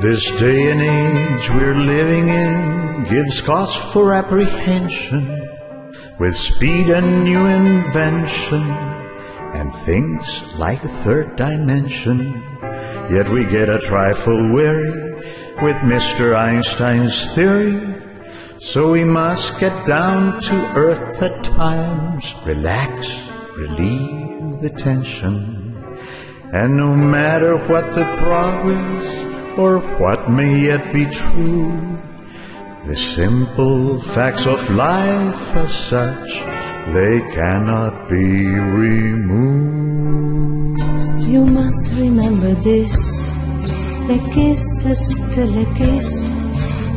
This day and age we're living in gives cause for apprehension with speed and new invention and things like a third dimension. Yet we get a trifle weary with Mr. Einstein's theory. So we must get down to earth at times, relax, relieve the tension. And no matter what the progress or what may yet be true. The simple facts of life as such, they cannot be removed. You must remember this. A kiss is still a kiss.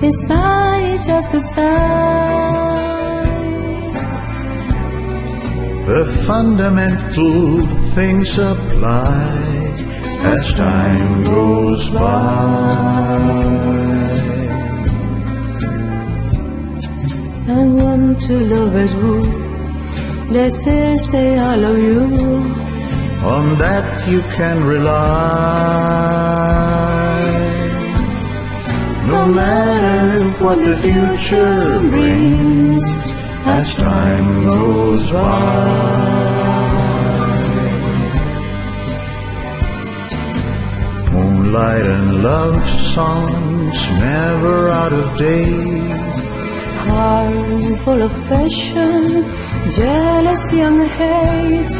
A sigh just a sigh. The fundamental things apply as time goes by. And when two lovers woo, they still say I love you. On that you can rely. No matter what the future brings, as time goes by. Moonlight and love songs never out of date. Heart full of passion, jealousy and hate.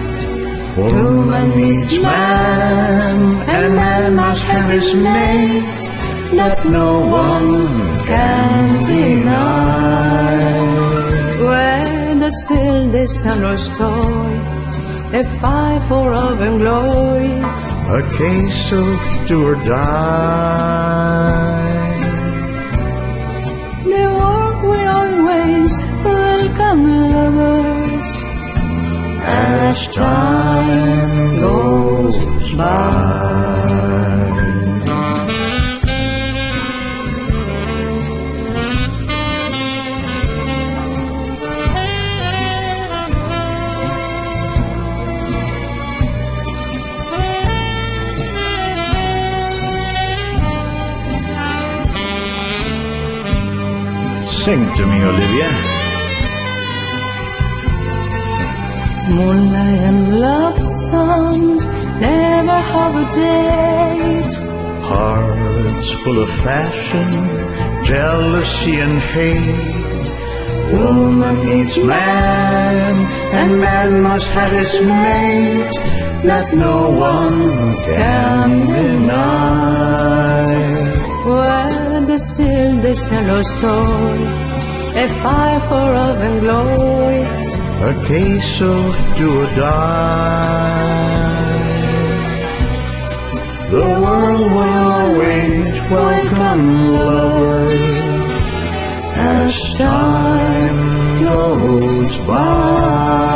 Woman needs man, and man must have his mate that no one can deny. When the still this summer story, a fight for love and glory. A case of do or die. The world will always welcome lovers as time goes by. Sing to me, Olivia. Moonlight and love songs never have a date. Hearts full of fashion, jealousy and hate. Woman needs man, and man must have his mate that no one can deny still the cellar stone, a fire for love and glory, a case of do or die. The world will always welcome lovers as time goes by.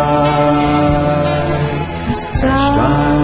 As time